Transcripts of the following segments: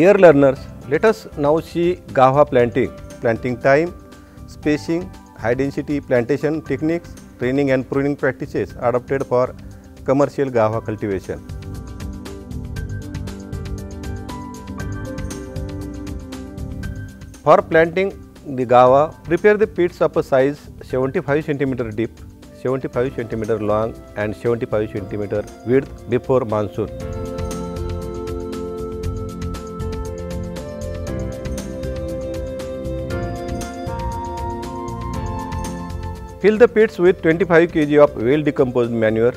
Dear learners, let us now see guava planting. Planting time, spacing, high density plantation techniques, training and pruning practices adopted for commercial guava cultivation. For planting the guava, prepare the pits of a size 75 cm deep, 75 cm long and 75 cm width before monsoon. Fill the pits with 25 kg of well decomposed manure,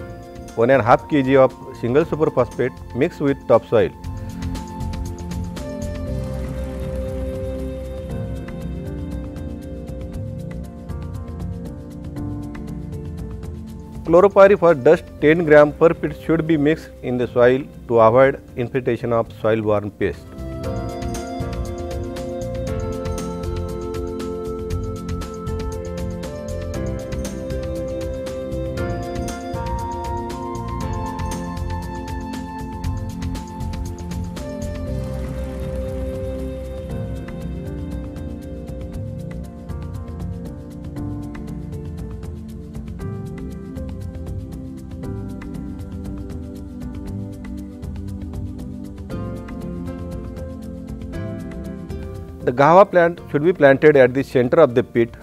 1.5 kg of single super phosphate mixed with topsoil. Chlorpyrifos dust 10 gram per pit should be mixed in the soil to avoid infiltration of soil-borne pests. The guava plant should be planted at the center of the pit.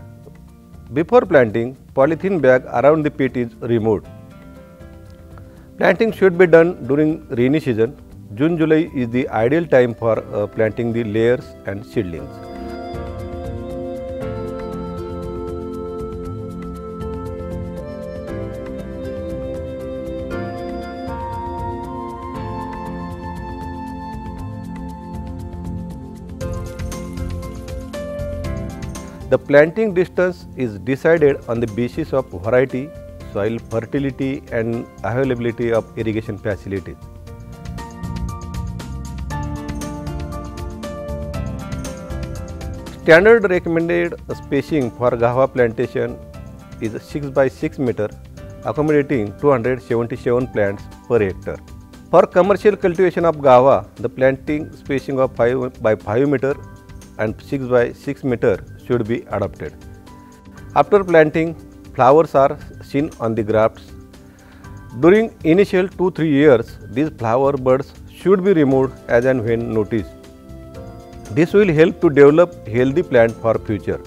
Before planting, polythene bag around the pit is removed. Planting should be done during rainy season. June July is the ideal time for uh, planting the layers and seedlings. The planting distance is decided on the basis of variety, soil fertility and availability of irrigation facilities. Standard recommended spacing for guava plantation is 6 by 6 meter accommodating 277 plants per hectare. For commercial cultivation of guava, the planting spacing of 5 by 5 meter and 6 by 6 meter should be adopted. After planting, flowers are seen on the grafts. During initial 2-3 years, these flower buds should be removed as and when noticed. This will help to develop healthy plant for future.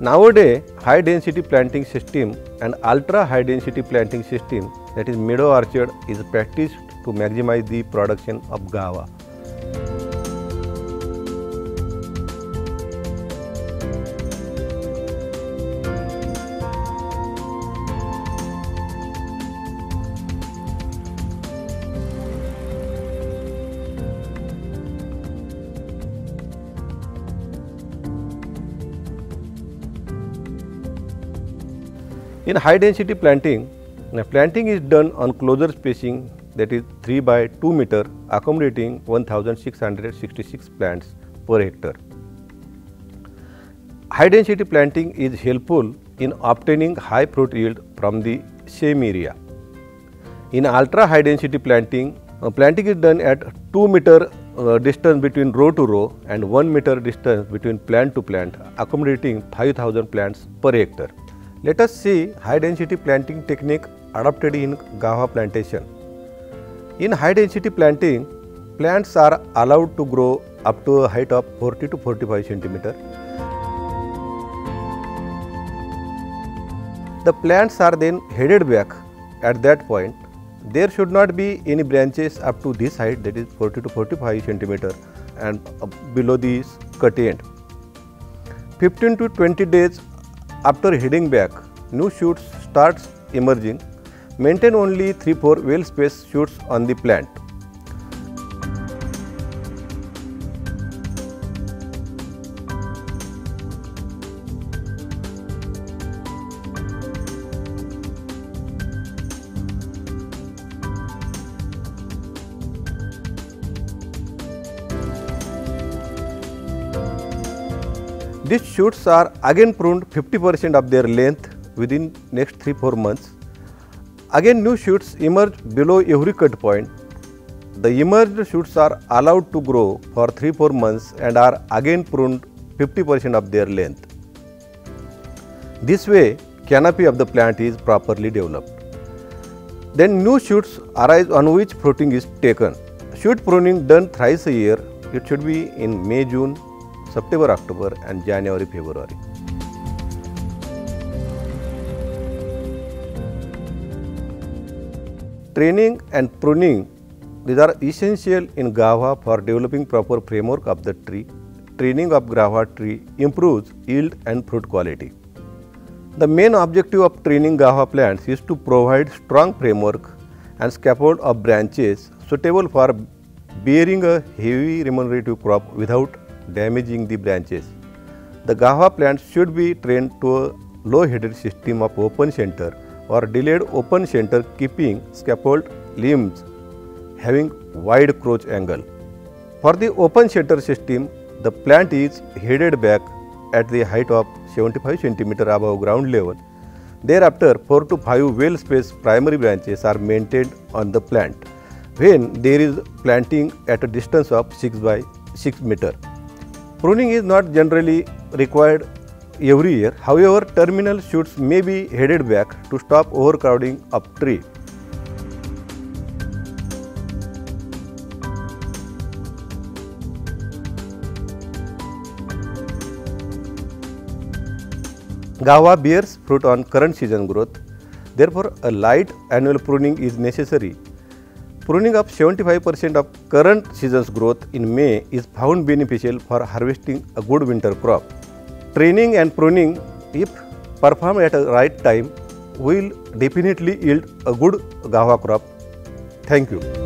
Nowadays, high density planting system and ultra high density planting system that is meadow orchard is practiced to maximize the production of guava. In high density planting, planting is done on closer spacing that is 3 by 2 meter accommodating 1666 plants per hectare. High density planting is helpful in obtaining high fruit yield from the same area. In ultra high density planting, uh, planting is done at 2 meter uh, distance between row to row and 1 meter distance between plant to plant accommodating 5000 plants per hectare. Let us see high density planting technique adopted in guava plantation. In high density planting, plants are allowed to grow up to a height of 40 to 45 centimeter. The plants are then headed back at that point. There should not be any branches up to this height that is 40 to 45 centimeter and below this cut end. 15 to 20 days after heading back, new shoots starts emerging. Maintain only 3-4 well-spaced shoots on the plant. These shoots are again pruned 50 percent of their length within next 3-4 months. Again new shoots emerge below every cut point. The emerged shoots are allowed to grow for 3-4 months and are again pruned 50% of their length. This way, canopy of the plant is properly developed. Then new shoots arise on which fruiting is taken. Shoot pruning done thrice a year. It should be in May, June, September, October and January, February. Training and pruning these are essential in guava for developing proper framework of the tree. Training of guava tree improves yield and fruit quality. The main objective of training guava plants is to provide strong framework and scaffold of branches suitable for bearing a heavy remunerative crop without damaging the branches. The guava plants should be trained to a low-headed system of open center or delayed open center keeping scaffold limbs having wide crotch angle. For the open center system, the plant is headed back at the height of 75 cm above ground level. Thereafter, 4 to 5 well spaced primary branches are maintained on the plant when there is planting at a distance of 6 by 6 meter. Pruning is not generally required every year. However, terminal shoots may be headed back to stop overcrowding of tree. Guava bears fruit on current season growth. Therefore, a light annual pruning is necessary. Pruning of 75% of current season's growth in May is found beneficial for harvesting a good winter crop. Training and pruning, if performed at a right time, will definitely yield a good guava crop. Thank you.